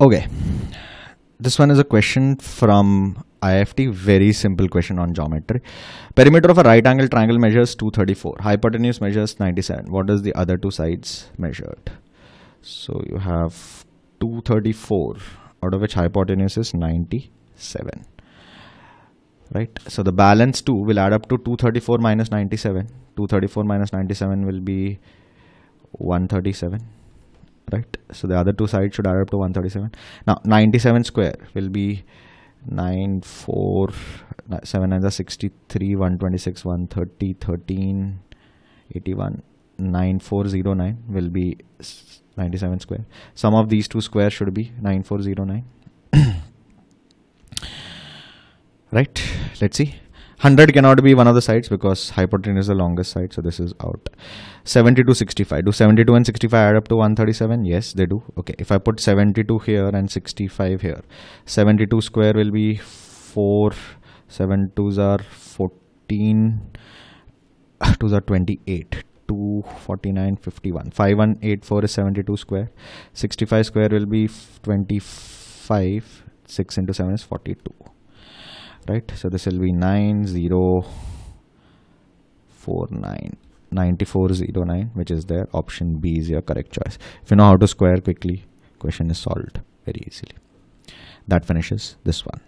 Okay. This one is a question from IIFT. Very simple question on geometry. Perimeter of a right angle triangle measures 234. Hypotenuse measures 97. What does the other two sides measured? So you have 234 out of which hypotenuse is 97 right so the balance 2 will add up to 234 minus 97 234 minus 97 will be 137 right? So the other two sides should add up to 137 now 97 square will be 9 4 7 and 63 126 130 13 81 9409 will be 97 square. Sum of these two squares should be 9409 right? Let's see 100 cannot be one of the sides because hypotenuse is the longest side so this is out. 72 65 do 72 and 65 add up to 137 yes they do. Okay if i put 72 here and 65 here 72 square will be 4 7 2s are 14 2s are 28 2 49 51 5184 is 72 square. 65 square will be 25 6 into 7 is 42 right so this will be 9049 9409 which is there. Option b is your correct choice. If you know how to square quickly question is solved very easily. That finishes this one